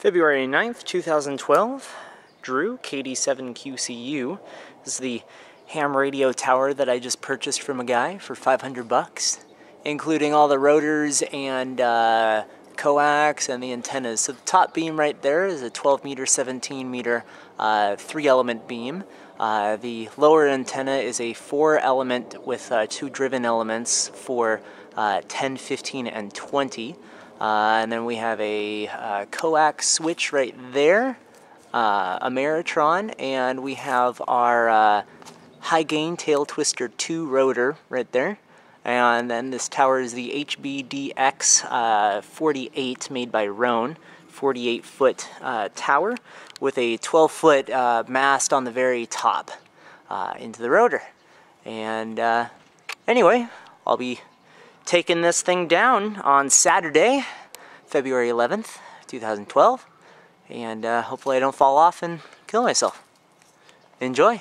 February 9th, 2012, Drew, KD7QCU. This is the ham radio tower that I just purchased from a guy for 500 bucks, including all the rotors and uh, coax and the antennas. So the top beam right there is a 12 meter, 17 meter, uh, three element beam. Uh, the lower antenna is a four element with uh, two driven elements for uh, 10, 15, and 20. Uh, and then we have a uh, coax switch right there, uh, Ameritron, and we have our uh, Hy-Gain tail twister 2 rotor right there. And then this tower is the HBDX uh, 48 made by Rohn, 48 foot uh, tower with a 12 foot mast on the very top into the rotor. And anyway, I'll be taking this thing down on Saturday, February 11th, 2012. And uh, hopefully I don't fall off and kill myself. Enjoy.